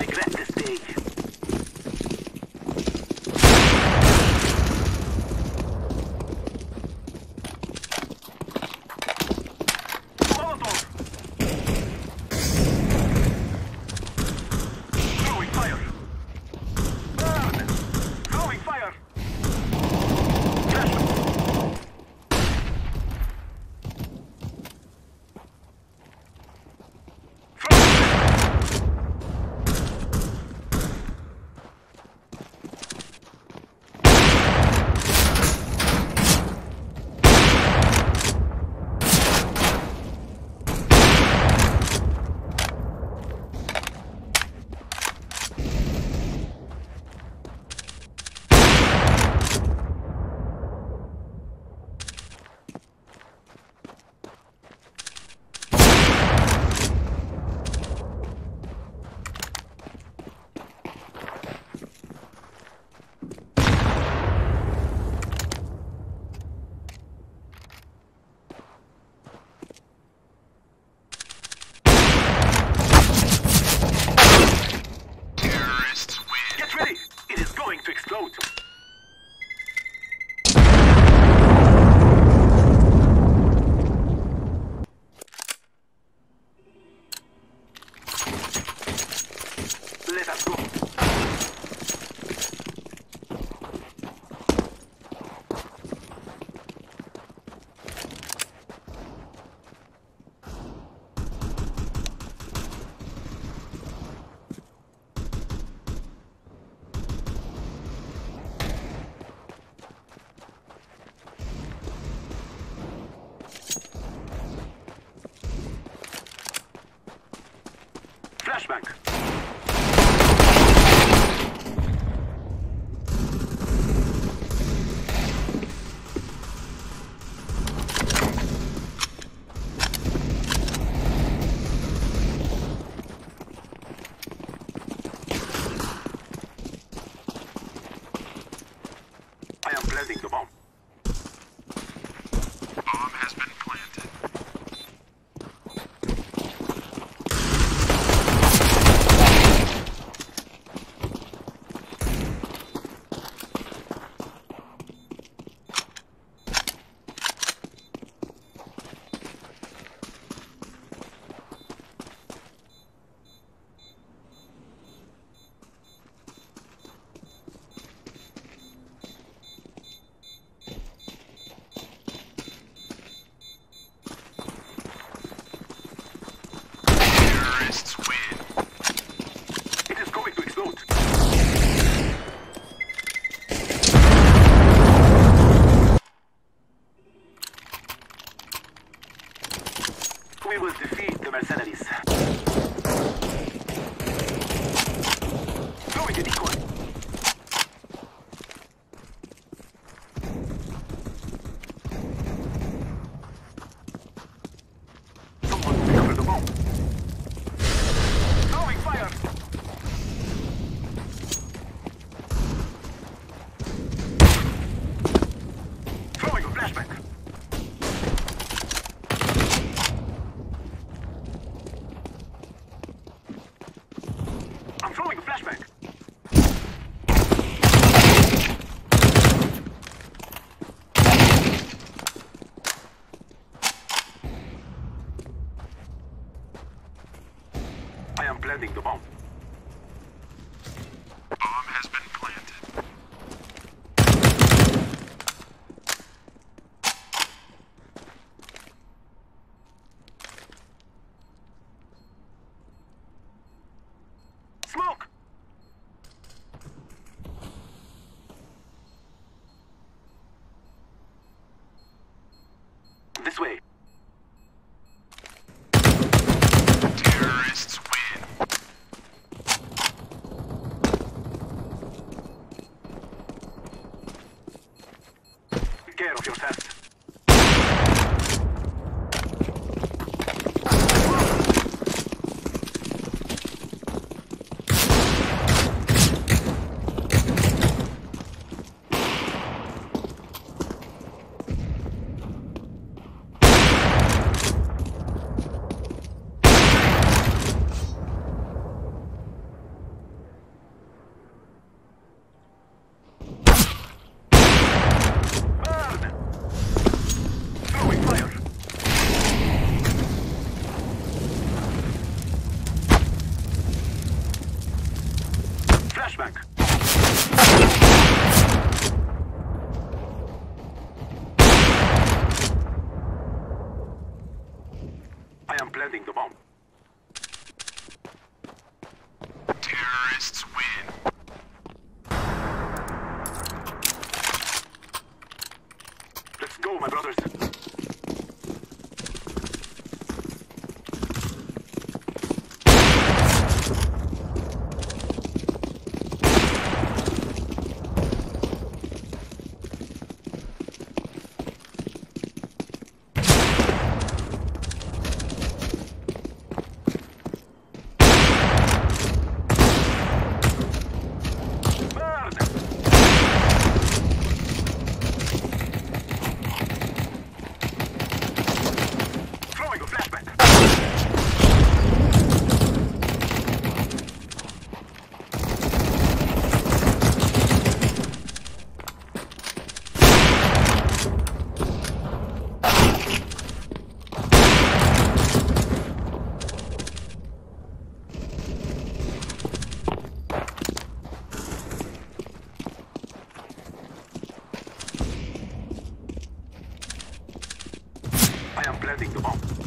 i regret this day. Flashbang. I am planting the bomb. planting the bomb. Bomb has been planted. Smoke! This way. Care of yourself. Flashbang. I am planting the bomb. Terrorists am planting the bomb.